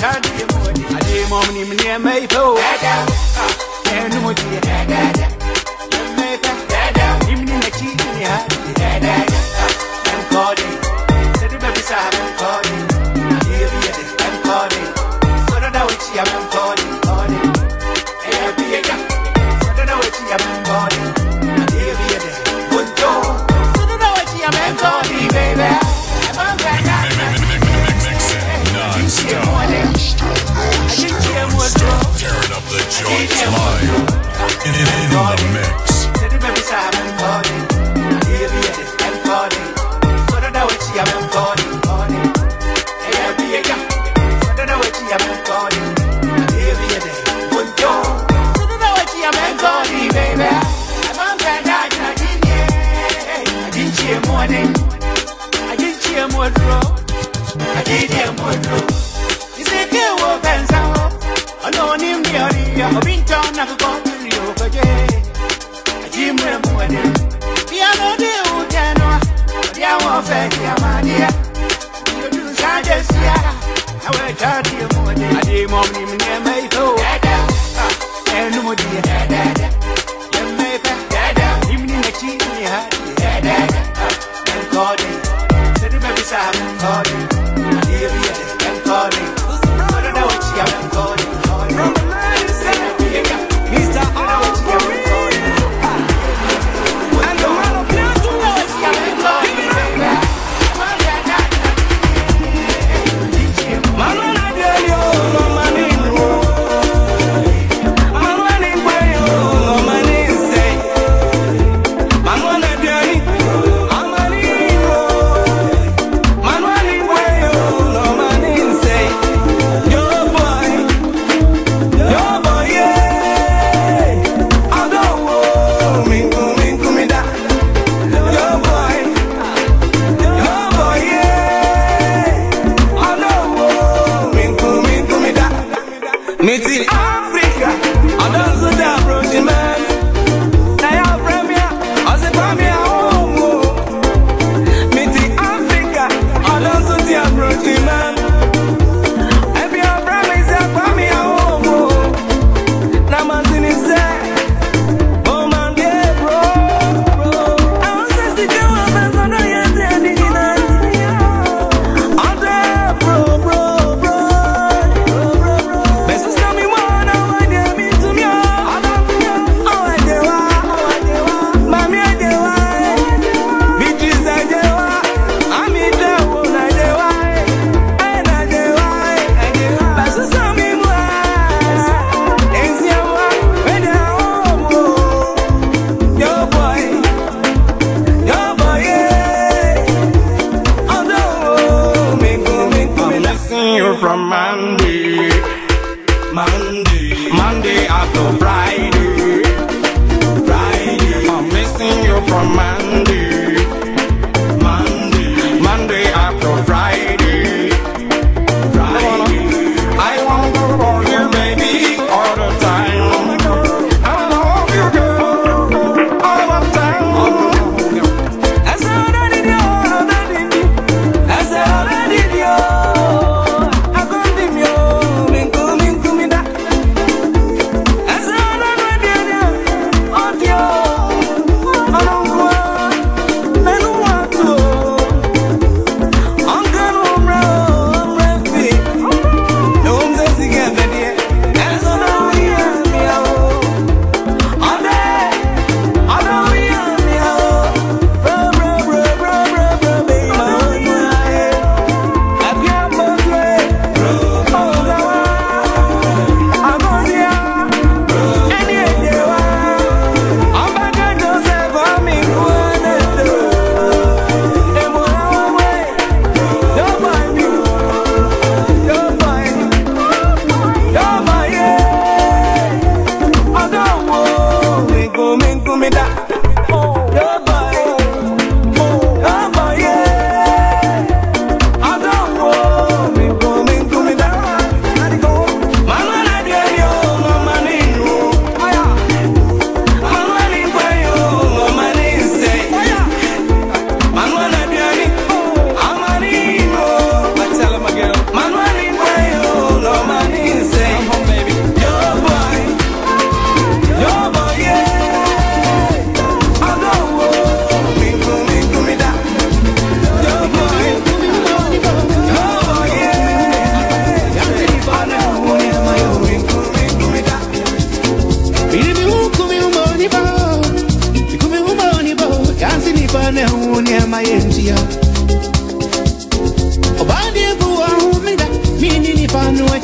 tadi mudi adi mom ni mne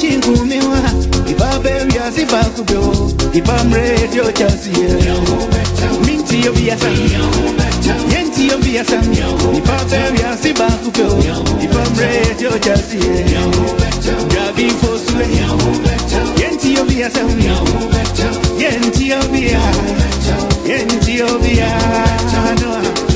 chingumi wa ibaberi asibakubyo ibamredio chasiye mintiyo biyasa yentiyo biyasa ibaberi asibakubyo ibamredio chasiye gabi fosule yentiyo biyasa yentiyo biya yentiyo biya noa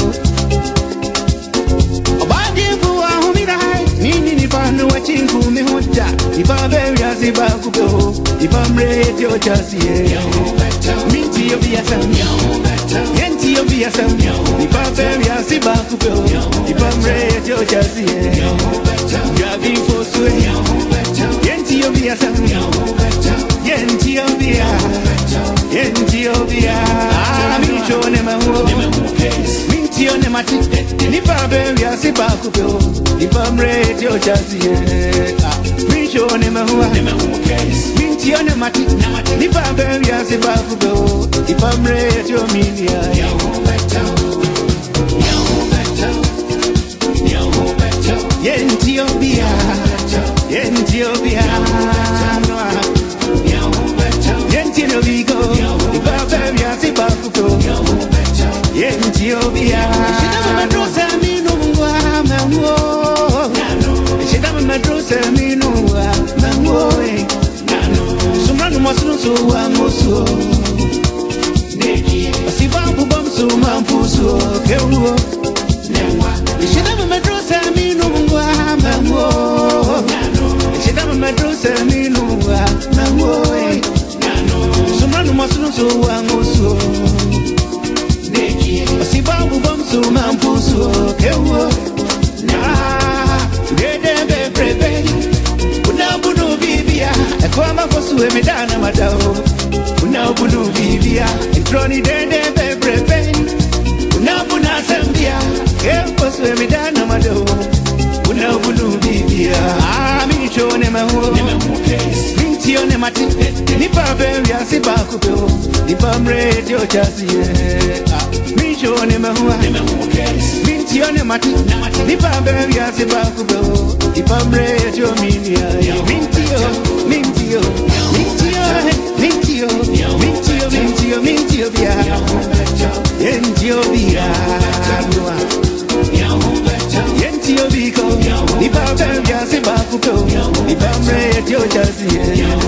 Iba no watching who me hoja Iba very as Iba kubo Iba mre ti siye Minti yo biya sam Yenti yo biya sam Iba very as Iba Iba mre ti siye Gabi foswe Yenti yo biya sam yenjiobia yenjiobia ah, mintione mahuo mintione mati nipa bewiase baakope o nipa mmerɛ ti ɔkyaseɛ mintione mahuwa mintione mati nipa bewiase baakope o nipa ah, mmerɛ ti ominia Yentiobia, yentiobia shidamamadrosa minumwa mango shidamamadrosa minumwa mango sumranumasunusuwa musuo basibambubamsumampusuo keuo shidamamadrosa minumwa mango shidamamadrosa minumwa mango sumranumasunusuwa musuo si babu bom su kewo na dede be brebe una bunu bibia e koma fosu e medana madao una bunu bibia introni dede be brebe una buna sambia e fosu e medana madao una bunu bibia ami ah, chone mawo nimemuke tio mati nipa beria si nipa mredio chasi ye eh. ah, mi jo mati nipa beria si nipa mredio mi ya ah, eh. mi tio mi tio mi tio mi tio mi tio mi ti o bi ko ìbá bẹ́ẹ̀ bí a sì máa kú tó ìbá mẹ́rẹ̀ẹ́ tí ó já sí yẹn.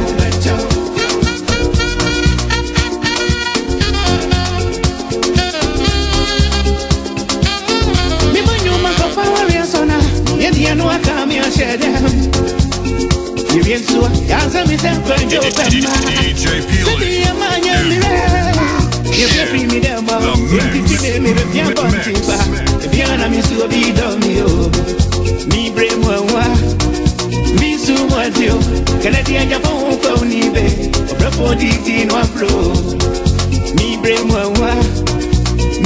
no aka mi ahyɛ dɛ yɛwie nsuwa yɛansɛ me sɛ mfɛndwe wopɛma sɛde yɛma nyɛ mmerɛ yɛbia firi mi dɛ ma yɛntiti me mebɛpia bɔnte ba ebia na me suo bi dɔ ti o kẹlẹdi ẹja fọwọn pẹ o níbẹ ọbẹ fọ di ti inú àpò mi bèrè mọ wá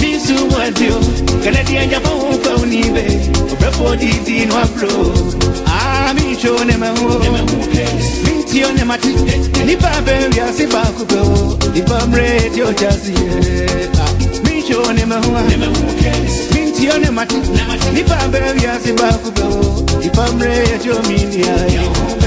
mi sùn wọn ti o kẹlẹdi ẹja fọwọn pẹ o níbẹ ọbẹ fọ di ti inú àpò àmì ìṣó nẹmẹ wo mi ti o nẹmẹ ti nípa bẹẹ wíyà sí báàkú pẹ o ìfọmrẹ tí o já sí yẹ mi ìṣó nẹmẹ wá ntiyo ne mati nipa mbere wiase baako bɛwo nipa mmerɛ yɛkyɛ omi nea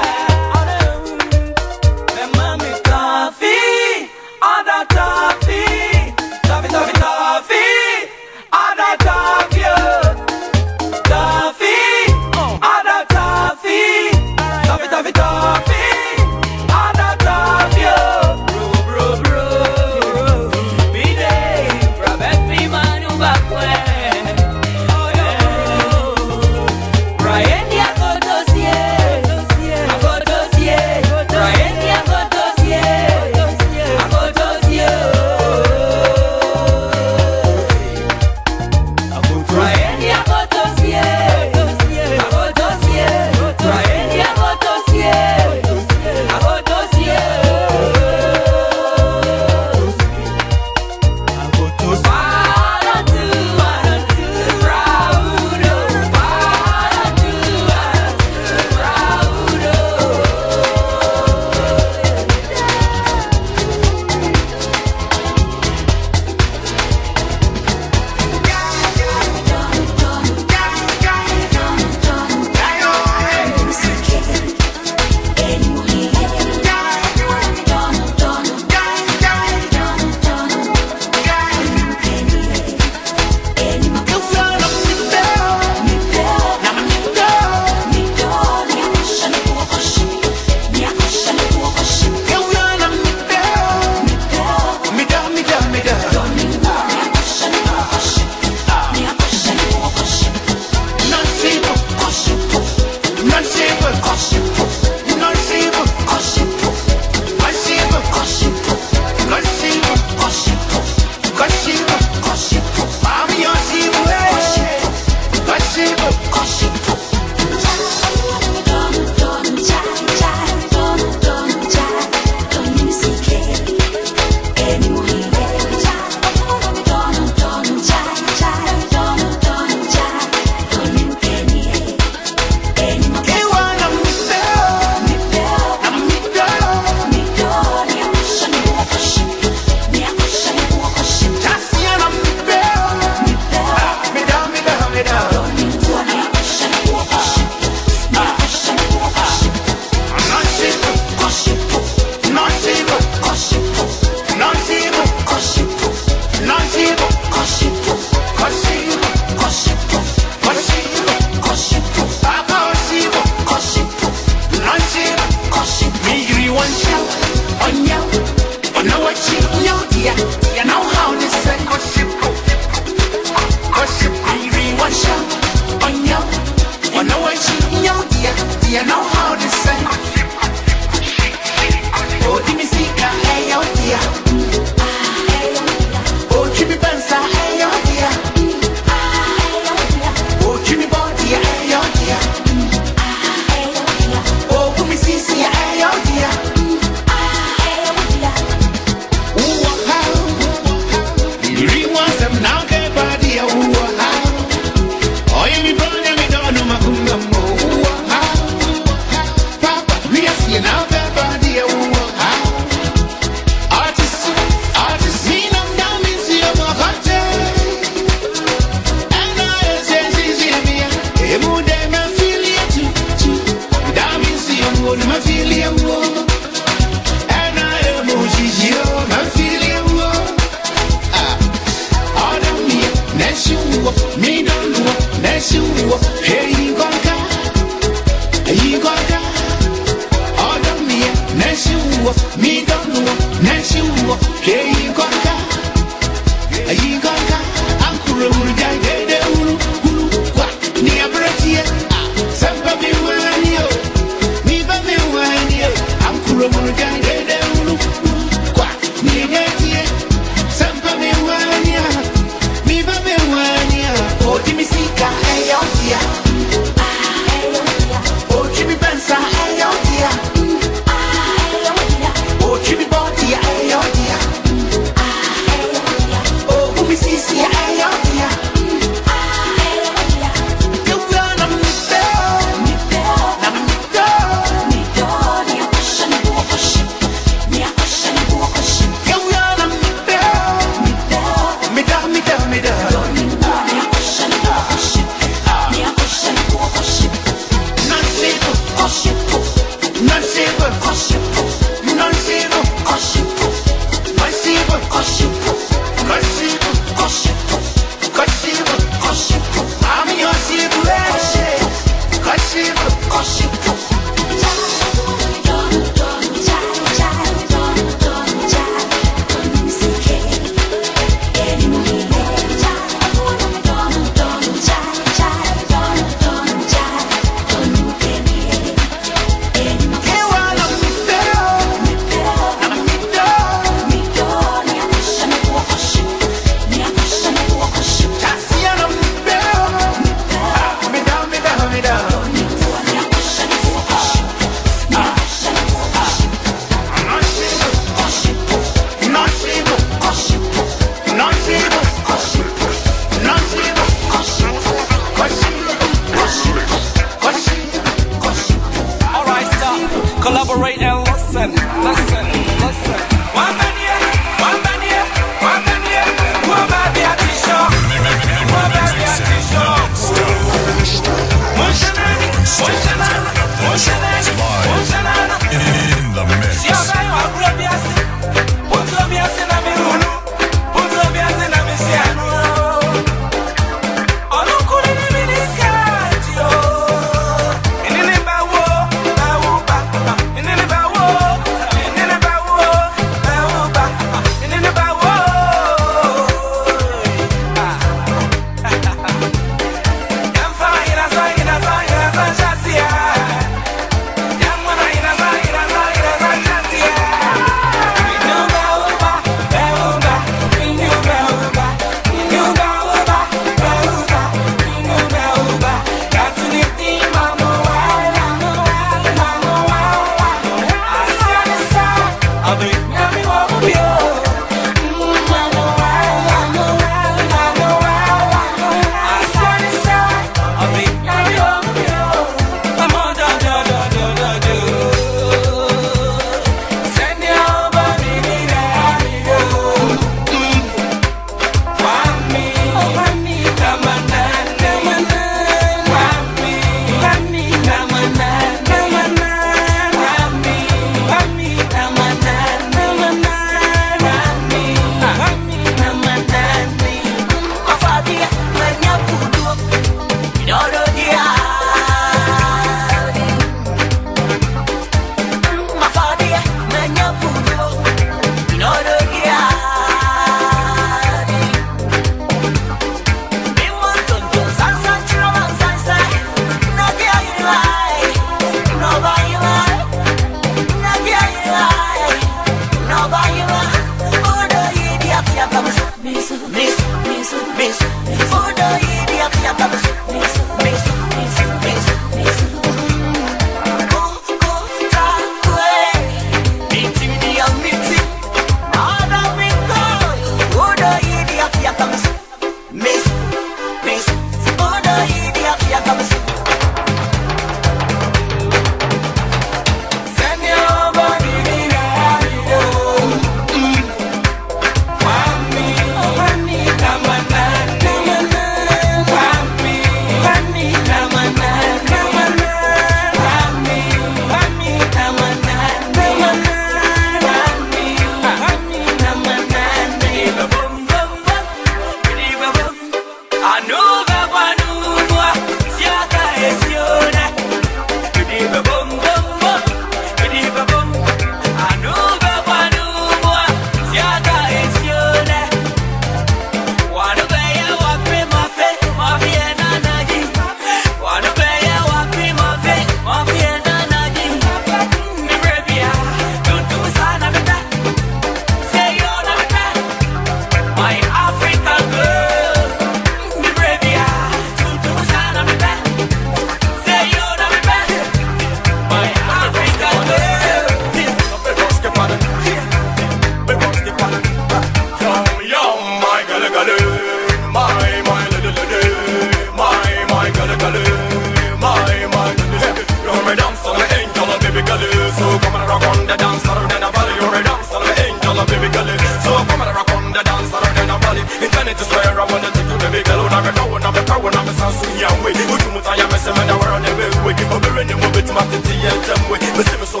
I'm a mirror, you move it, my 50 and 10 way Me see me so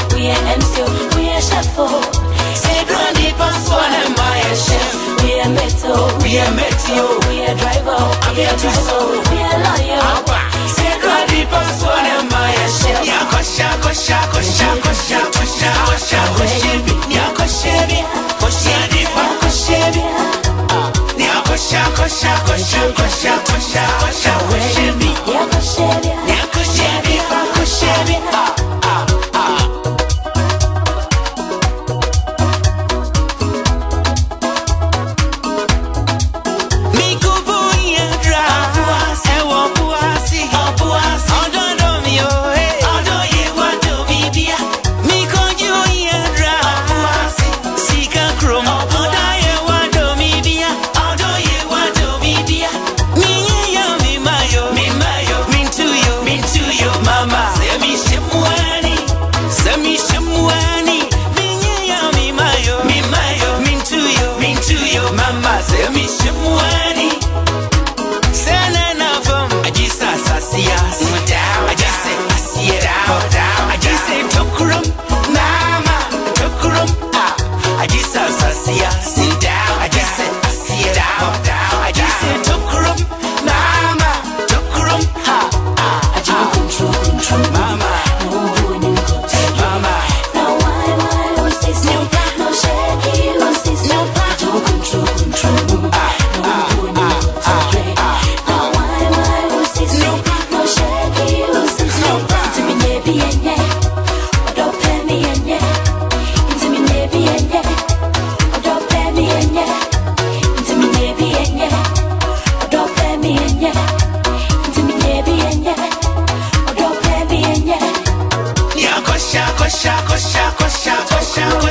shuffle, we a MC, we a shuffle. Say don't pass one and my chef. We a metal, we a metal, we a driver, I'm here to soul, we a lawyer. Say don't pass one and my chef. Yeah, kosha, kosha, kosha, kosha, kosha, kosha, kosha.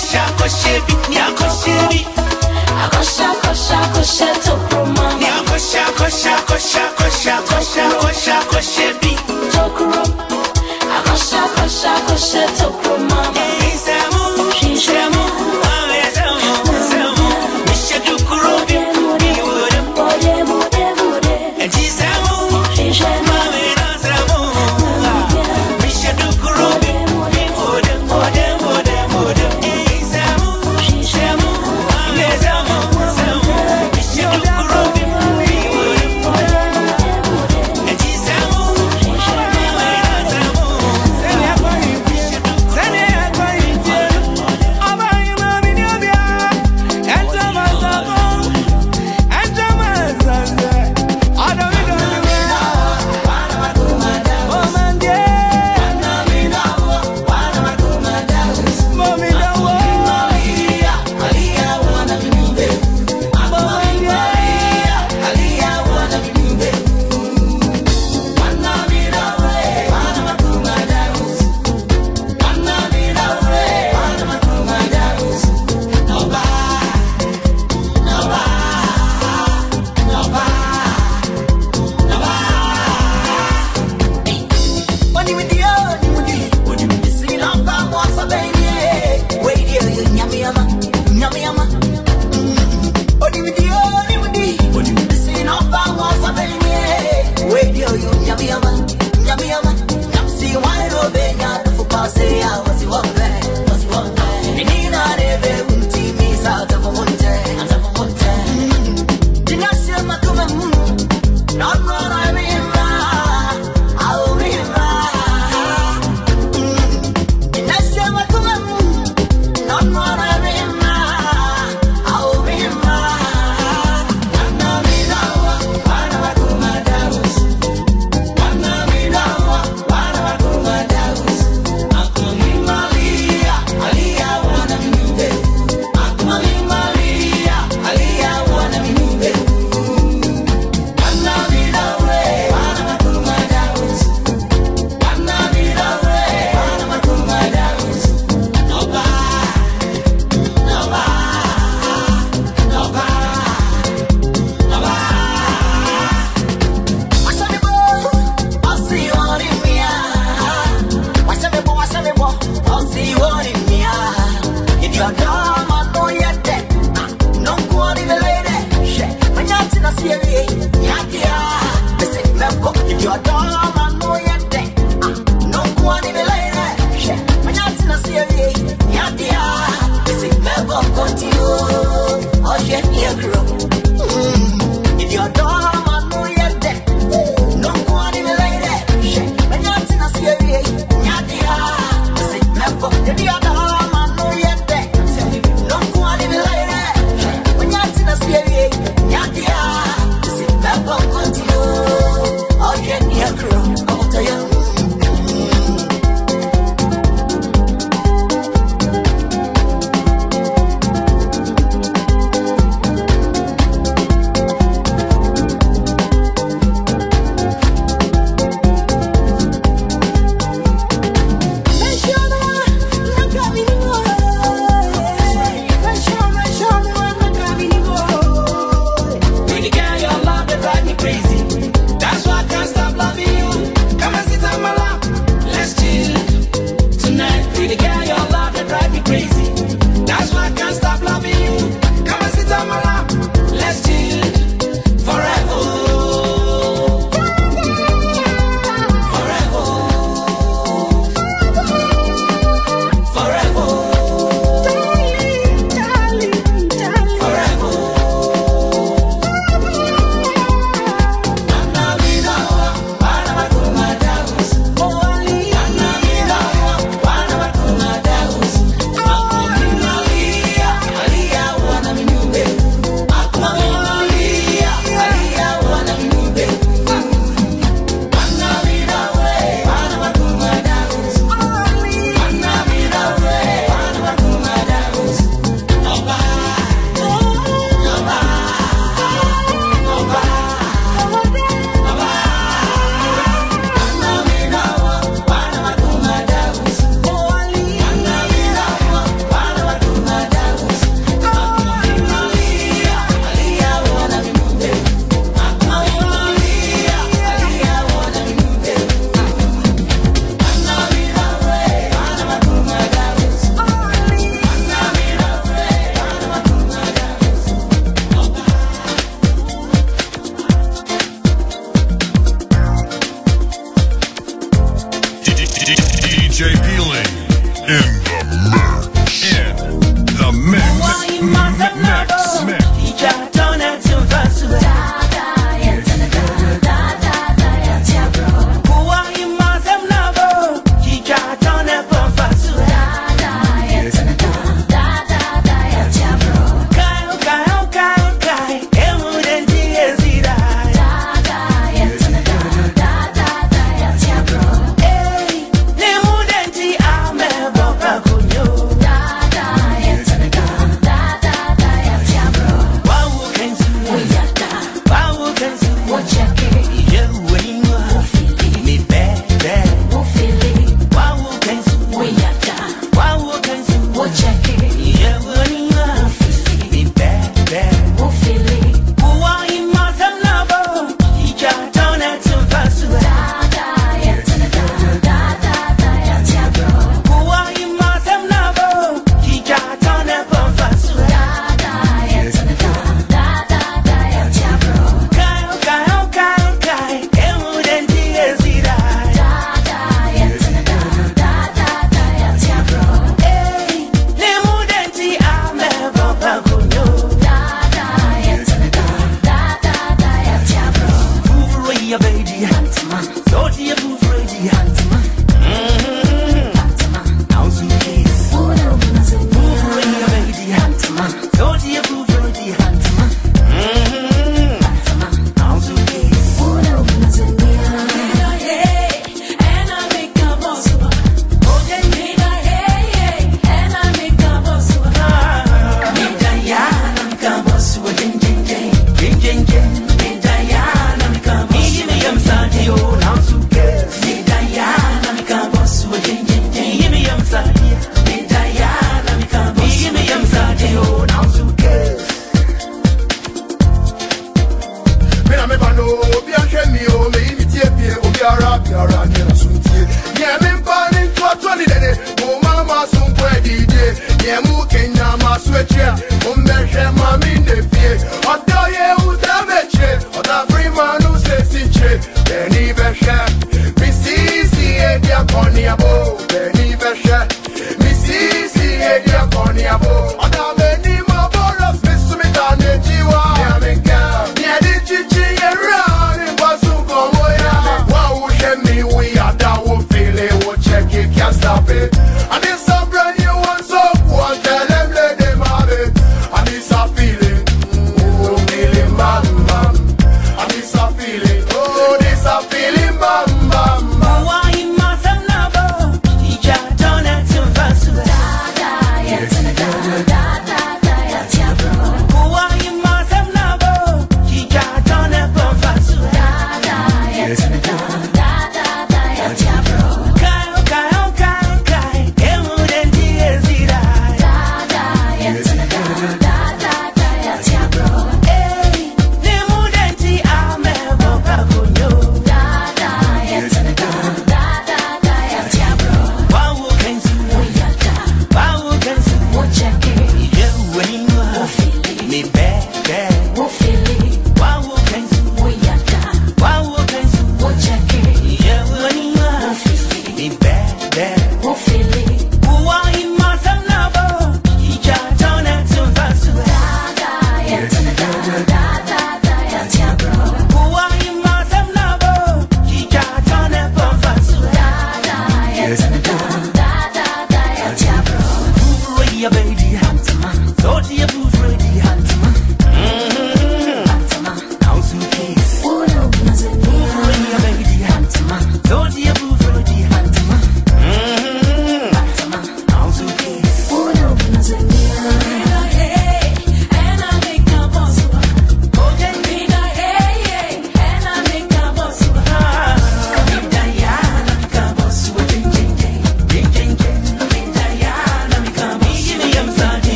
akosha akoshebi ni akoshebi akosha akosha akosha to promo ni akosha akosha akosha akosha akosha akosha akoshebi man.